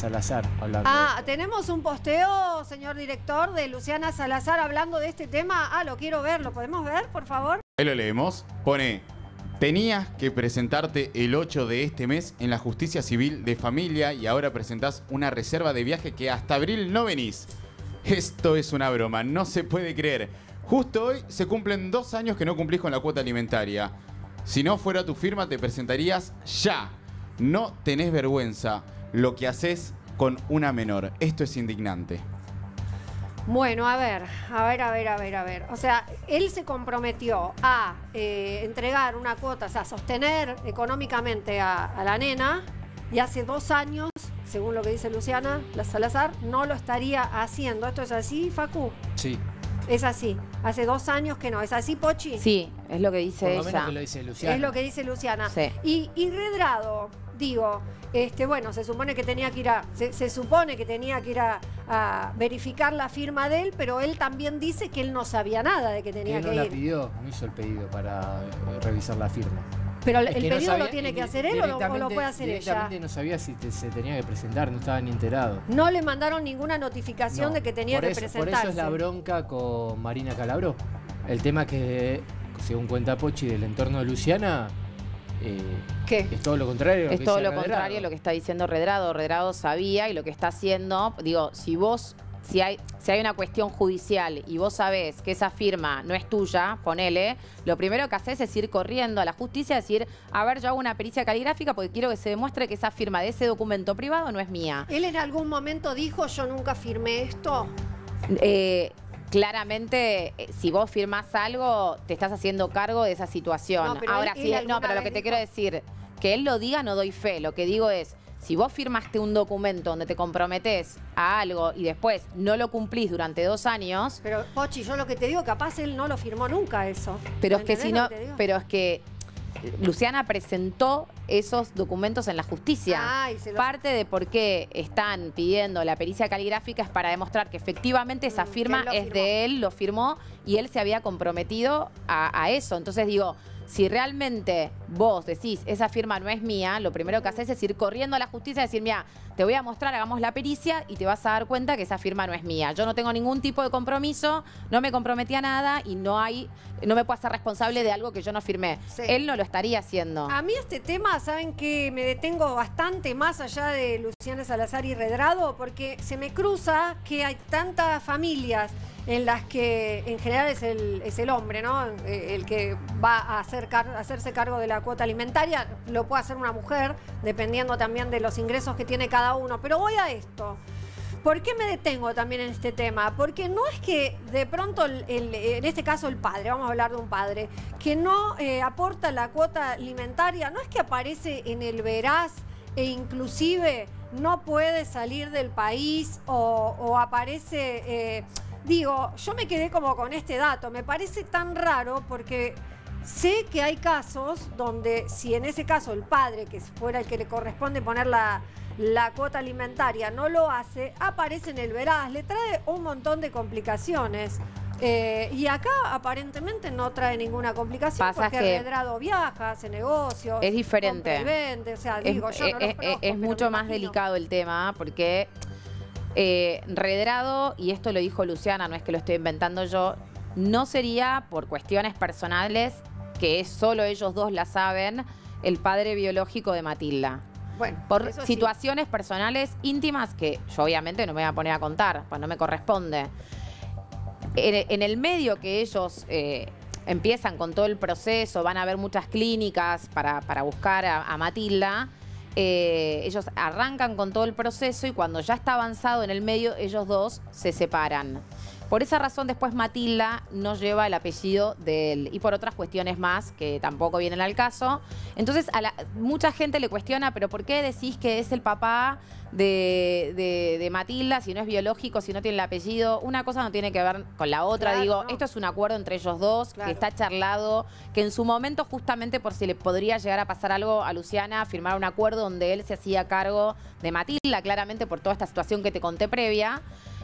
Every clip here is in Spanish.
Salazar hablando. Ah, tenemos un posteo, señor director, de Luciana Salazar hablando de este tema. Ah, lo quiero ver, ¿lo podemos ver, por favor? Ahí lo leemos. Pone, tenías que presentarte el 8 de este mes en la justicia civil de familia y ahora presentás una reserva de viaje que hasta abril no venís. Esto es una broma, no se puede creer. Justo hoy se cumplen dos años que no cumplís con la cuota alimentaria. Si no fuera tu firma te presentarías ya. No tenés vergüenza lo que haces con una menor. Esto es indignante. Bueno, a ver, a ver, a ver, a ver, a ver. O sea, él se comprometió a eh, entregar una cuota, o sea, sostener económicamente a, a la nena y hace dos años, según lo que dice Luciana la Salazar, no lo estaría haciendo. ¿Esto es así, Facu? Sí, Es así. Hace dos años que no. ¿Es así, Pochi? Sí, es lo que dice por lo menos ella. que lo dice Luciana. Es lo que dice Luciana. Sí. Y, y Redrado, digo, este, bueno, se supone que tenía que ir a, se, se supone que tenía que ir a, a verificar la firma de él, pero él también dice que él no sabía nada de que Que tenía él no que la ir. pidió, no hizo el pedido para eh, revisar la firma. Pero el que no pedido lo tiene que hacer él o lo, o lo directamente- puede hacer ella. Directamente no sabía si te- se tenía que presentar, no estaba ni enterado. No le mandaron ninguna notificación No, de que tenía que presentarse. Por eso es la bronca con Marina Calabró. El tema que, según cuenta Pochi, del entorno de Luciana, eh, ¿Qué? es todo lo contrario. a lo Es que todo lo Redrado. contrario a lo que está diciendo Redrado. Redrado sabía y lo que está haciendo, digo, si vos, si hay, si hay una cuestión judicial y vos sabés que esa firma no es tuya, ponele, lo primero que haces es ir corriendo a la justicia y decir, a ver, yo hago una pericia caligráfica porque quiero que se demuestre que esa firma de ese documento privado no es mía. ¿Él en algún momento dijo yo nunca firmé esto? Eh, claramente, eh, si vos firmás algo, te estás haciendo cargo de esa situación. No, Ahora él- sí, él no, pero lo que te dijo- quiero decir, que él lo diga no doy fe. Lo que digo es, si vos firmaste un documento donde te comprometés a algo y después no lo cumplís durante dos años, Pero, Pochi, yo lo que te digo, capaz él no lo firmó nunca eso. pero es que ¿Entendés si no, pero es que Luciana presentó esos documentos en la justicia. Ah, los- Parte de por qué están pidiendo la pericia caligráfica es para demostrar que efectivamente esa Mm, firma es firmó. de él, lo firmó y él se había comprometido a, a eso. Entonces digo, si realmente vos decís esa firma no es mía, lo primero que haces es ir corriendo a la justicia y decir, mira, te voy a mostrar, hagamos la pericia y te vas a dar cuenta que esa firma no es mía. Yo no tengo ningún tipo de compromiso, no me comprometí a nada y no hay, no me puedo hacer responsable de algo que yo no firmé. Sí. Él no lo estaría haciendo. A mí este tema, saben que me detengo bastante más allá de Luciana Salazar y Redrado, porque se me cruza que hay tantas familias en las que en general es el, es el hombre, ¿no? Eh, El que va a hacer car- hacerse cargo de la cuota alimentaria, lo puede hacer una mujer, dependiendo también de los ingresos que tiene cada uno. Pero voy a esto. ¿Por qué me detengo también en este tema? Porque no es que de pronto, en este caso el padre, vamos a hablar de un padre, que no eh, aporta la cuota alimentaria, no es que aparece en el veraz e inclusive no puede salir del país o, o aparece, eh, digo, yo me quedé como con este dato, me parece tan raro porque sé que hay casos donde si en ese caso el padre, que fuera el que le corresponde poner la, la cuota alimentaria, no lo hace, aparece en el veraz, le trae un montón de complicaciones. Eh, y acá aparentemente no trae ninguna complicación Pasa porque que- Redrado viaja, hace negocios. Es diferente. compra y vende, o sea, Es, digo, yo no es- los es- conozco, es pero mucho más delicado el tema porque eh, Redrado, y esto lo dijo Luciana, no es que lo estoy inventando yo, no sería por cuestiones personales, que es solo ellos dos la saben, el padre biológico de Matilda. Bueno, Por sí. situaciones personales íntimas que yo obviamente no me voy a poner a contar, pues no me corresponde. En, en el medio que ellos eh, empiezan con todo el proceso, van a ver muchas clínicas para, para buscar a, a Matilda, eh, ellos arrancan con todo el proceso y cuando ya está avanzado en el medio, ellos dos se separan. Por esa razón después Matilda no lleva el apellido de él y por otras cuestiones más que tampoco vienen al caso. Entonces a la- mucha gente le cuestiona, pero ¿por qué decís que es el papá de, de- de Matilda si no es biológico, si no tiene el apellido? Una cosa no tiene que ver con la otra. Claro, Digo, no. esto es un acuerdo entre ellos dos, Claro. que está charlado, que en su momento justamente por si le podría llegar a pasar algo a Luciana, firmar un acuerdo donde él se hacía cargo de Matilda, claramente por toda esta situación que te conté previa.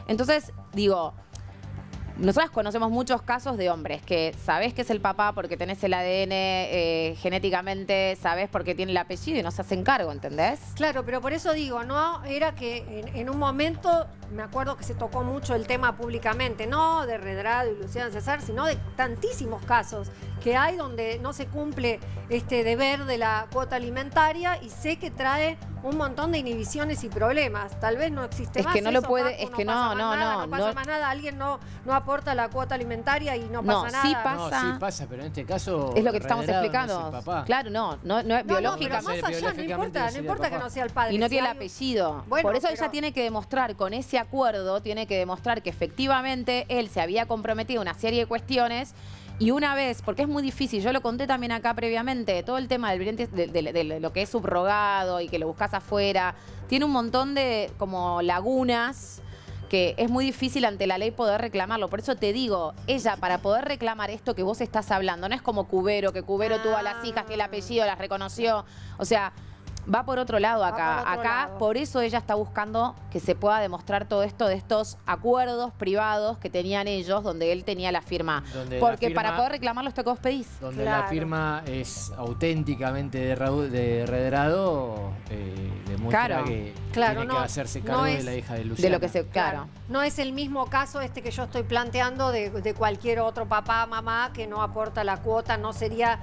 Entonces, digo, nosotras conocemos muchos casos de hombres que sabés que es el papá porque tenés el ADN eh, genéticamente, sabés porque tiene el apellido y no se hacen cargo, ¿entendés? Claro, pero por eso digo, no era que en, un momento, me acuerdo que se tocó mucho el tema públicamente, no de Redrado y Luciana César, sino de tantísimos casos que hay donde no se cumple este deber de la cuota alimentaria y sé que trae un montón de inhibiciones y problemas. Tal vez no existe Es más. que no lo puede- es que no, no, nada, no, pasa no. más nada, alguien no, no aporta la cuota alimentaria y no No, pasa sí nada. pasa. No, sí pasa, pero en este caso. Es lo que te estamos no explicando. es el papá. claro, no, no, no es No, no, pero biológica. más allá, no importa, no importa que no sea el padre. Y no si tiene el hay- apellido. Bueno, Por eso pero- ella tiene que demostrar, con ese acuerdo, tiene que demostrar que efectivamente él se había comprometido a una serie de cuestiones. Y una vez, porque es muy difícil, yo lo conté también acá previamente, todo el tema del de, de- de lo que es subrogado y que lo buscas afuera, tiene un montón de como lagunas que es muy difícil ante la ley poder reclamarlo. Por eso te digo, ella para poder reclamar esto que vos estás hablando, no es como Cubero, que Cubero tuvo a las hijas, que el apellido las reconoció. O sea, va por otro lado acá. por otro acá, lado. por eso ella está buscando que se pueda demostrar todo esto de estos acuerdos privados que tenían ellos, donde él tenía la firma. Donde la Porque firma- para poder reclamarlo, esto que vos pedís. Donde Claro. la firma es auténticamente de, Raúl- de Redrado, eh, demuestra Claro. que Claro, tiene no- que hacerse no cargo de es la hija de De Luciana. lo que se. Claro. No es el mismo caso este que yo estoy planteando de, de cualquier otro papá, mamá que no aporta la cuota, no sería,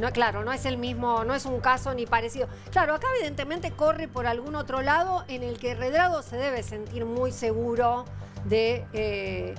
no, claro, no es el mismo, no es un caso ni parecido. Claro, acá evidentemente corre por algún otro lado en el que Redrado se debe sentir muy seguro de, eh,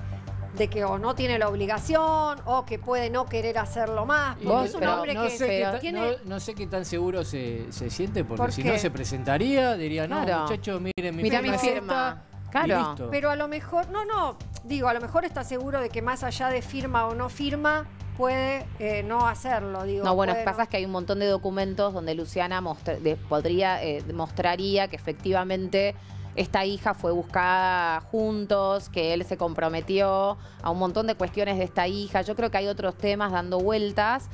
de que o no tiene la obligación o que puede no querer hacerlo más. Porque Vos, es un pero hombre no que sé qué tan- tiene... no, no sé qué tan seguro se, se siente, porque ¿Por si qué? no se presentaría, diría, no, Claro. muchachos, miren mi Mirá firma. mi firma. esta", y Claro. listo. Pero a lo mejor, no, no, digo, a lo mejor está seguro de que más allá de firma o no firma, puede eh, no hacerlo. Digo, No, bueno, pasa es que hay un montón de documentos donde Luciana mostra- de- podría, eh, mostraría que efectivamente esta hija fue buscada juntos, que él se comprometió a un montón de cuestiones de esta hija. Yo creo que hay otros temas dando vueltas.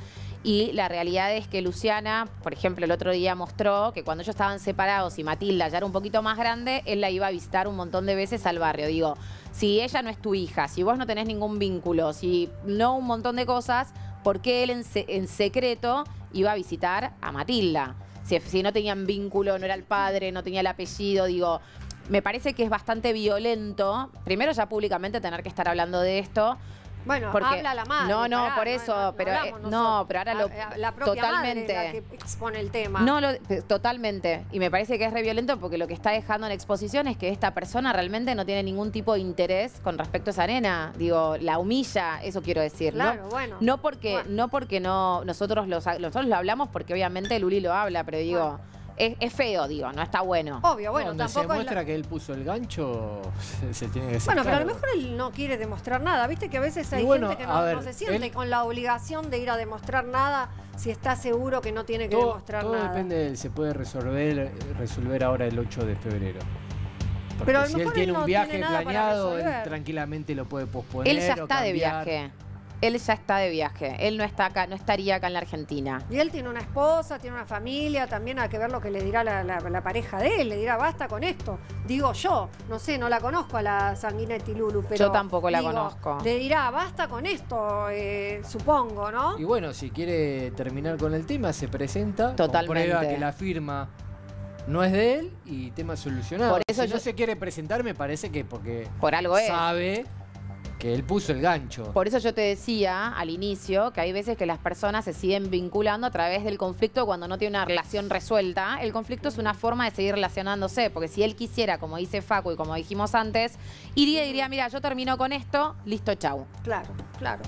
Y la realidad es que Luciana, por ejemplo, el otro día mostró que cuando ellos estaban separados y Matilda ya era un poquito más grande, él la iba a visitar un montón de veces al barrio. Digo, si ella no es tu hija, si vos no tenés ningún vínculo, si no un montón de cosas, ¿por qué él en, se- en secreto iba a visitar a Matilda? Si, si no tenían vínculo, no era el padre, no tenía el apellido, digo, me parece que es bastante violento, primero ya públicamente tener que estar hablando de esto. Bueno, Porque- habla la madre. No, no, pará, por eso, pero, eh, no, pero ahora lo- La- la propia totalmente. madre la que expone el tema. No, lo- eh, totalmente. Y me parece que es re violento porque lo que está dejando en exposición es que esta persona realmente no tiene ningún tipo de interés con respecto a esa nena. Digo, la humilla, eso quiero decir. ¿no? Claro, bueno. No porque, Bueno. no porque no, nosotros, los, nosotros lo hablamos porque obviamente Luli lo habla, pero digo, es, es feo, digo, no está bueno. Obvio, bueno, Donde se tampoco es la- demuestra que él puso el gancho, se, se tiene que Bueno, pero a lo mejor él no quiere demostrar nada. Viste que a veces hay bueno, gente que no, ver, no se siente él- con la obligación de ir a demostrar nada si está seguro que no tiene que todo, demostrar todo nada. depende de él, se puede resolver, resolver ahora el 8 de febrero. Porque Pero a lo si él mejor tiene él no un viaje planeado, él tranquilamente lo puede posponer. Él ya o está de viaje. Él ya está de viaje. Él no está acá, no estaría acá en la Argentina. Y él tiene una esposa, tiene una familia, también hay que ver lo que le dirá la, la- la pareja de él, le dirá basta con esto. Digo yo, no sé, no la conozco a la Sanguinetti Lulu, pero. Yo tampoco la digo, conozco. Le dirá basta con esto, eh, supongo, ¿no? Y bueno, si quiere terminar con el tema, se presenta, Totalmente. comprueba que la firma no es de él y tema solucionado. Por eso si yo- no se quiere presentar, me parece que porque Por algo es. Que él puso el gancho. Por eso yo te decía al inicio que hay veces que las personas se siguen vinculando a través del conflicto cuando no tiene una relación resuelta. El conflicto es una forma de seguir relacionándose, porque si él quisiera, como dice Facu y como dijimos antes, iría y diría, mira, yo termino con esto, listo, chau. Claro, claro.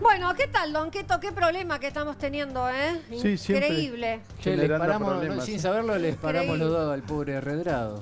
Bueno, ¿qué tal, Don Queto? ¿Qué problema que estamos teniendo, eh? Sí. Increíble. Che, les paramos, no, sin saberlo, les paramos Increíble. los dos al pobre Redrado.